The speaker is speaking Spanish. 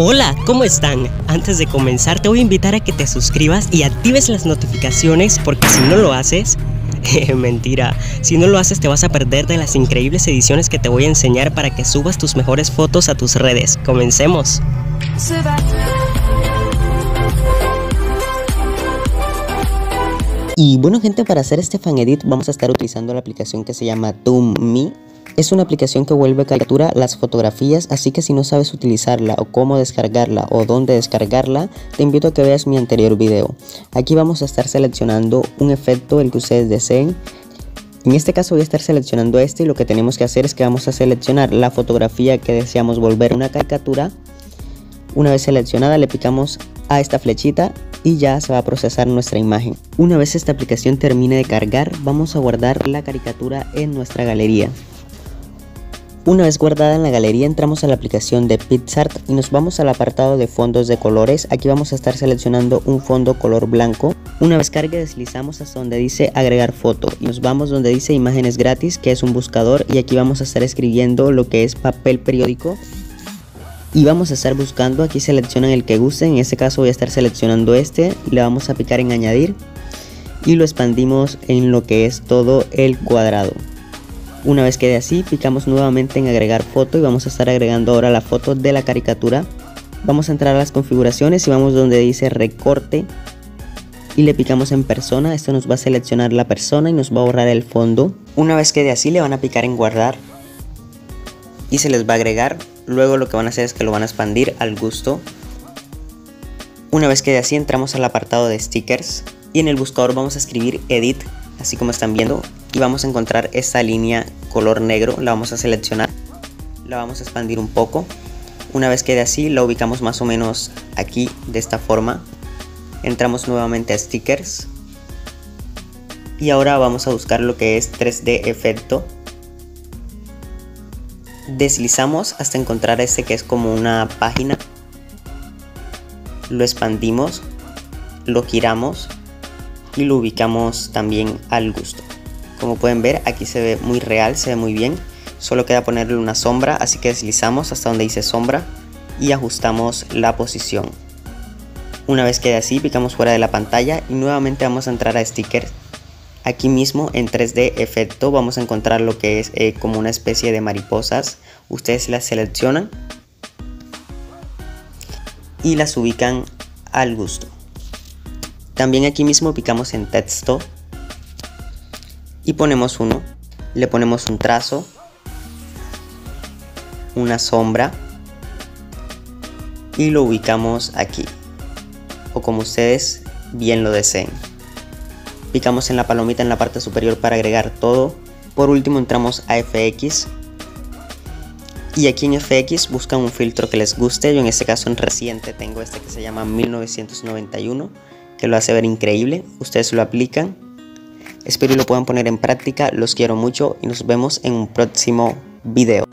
Hola, ¿cómo están? Antes de comenzar te voy a invitar a que te suscribas y actives las notificaciones porque si no lo haces, mentira, si no lo haces te vas a perder de las increíbles ediciones que te voy a enseñar para que subas tus mejores fotos a tus redes. Comencemos. Y bueno gente, para hacer este fan edit vamos a estar utilizando la aplicación que se llama Me. Es una aplicación que vuelve captura las fotografías, así que si no sabes utilizarla o cómo descargarla o dónde descargarla, te invito a que veas mi anterior video. Aquí vamos a estar seleccionando un efecto, el que ustedes deseen. En este caso voy a estar seleccionando este y lo que tenemos que hacer es que vamos a seleccionar la fotografía que deseamos volver una caricatura. Una vez seleccionada le picamos a esta flechita y ya se va a procesar nuestra imagen. Una vez esta aplicación termine de cargar, vamos a guardar la caricatura en nuestra galería. Una vez guardada en la galería entramos a la aplicación de PixArt y nos vamos al apartado de fondos de colores. Aquí vamos a estar seleccionando un fondo color blanco. Una vez cargue deslizamos hasta donde dice agregar foto y nos vamos donde dice imágenes gratis que es un buscador y aquí vamos a estar escribiendo lo que es papel periódico y vamos a estar buscando aquí seleccionan el que guste en este caso voy a estar seleccionando este le vamos a picar en añadir y lo expandimos en lo que es todo el cuadrado una vez quede así, picamos nuevamente en agregar foto y vamos a estar agregando ahora la foto de la caricatura. Vamos a entrar a las configuraciones y vamos donde dice recorte y le picamos en persona. Esto nos va a seleccionar la persona y nos va a borrar el fondo. Una vez quede así, le van a picar en guardar y se les va a agregar. Luego lo que van a hacer es que lo van a expandir al gusto. Una vez quede así, entramos al apartado de stickers y en el buscador vamos a escribir edit, así como están viendo y vamos a encontrar esta línea color negro, la vamos a seleccionar, la vamos a expandir un poco. Una vez quede así, la ubicamos más o menos aquí de esta forma. Entramos nuevamente a stickers. Y ahora vamos a buscar lo que es 3D efecto. Deslizamos hasta encontrar este que es como una página. Lo expandimos, lo giramos y lo ubicamos también al gusto. Como pueden ver aquí se ve muy real, se ve muy bien. Solo queda ponerle una sombra, así que deslizamos hasta donde dice sombra y ajustamos la posición. Una vez quede así, picamos fuera de la pantalla y nuevamente vamos a entrar a stickers. Aquí mismo en 3D efecto vamos a encontrar lo que es eh, como una especie de mariposas. Ustedes las seleccionan y las ubican al gusto. También aquí mismo picamos en texto y ponemos uno, le ponemos un trazo, una sombra y lo ubicamos aquí o como ustedes bien lo deseen. Picamos en la palomita en la parte superior para agregar todo. Por último entramos a FX y aquí en FX buscan un filtro que les guste. Yo en este caso en reciente tengo este que se llama 1991 que lo hace ver increíble. Ustedes lo aplican Espero y lo puedan poner en práctica. Los quiero mucho y nos vemos en un próximo video.